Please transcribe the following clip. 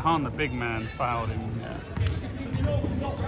Han the big man fouled him. Yeah. Uh,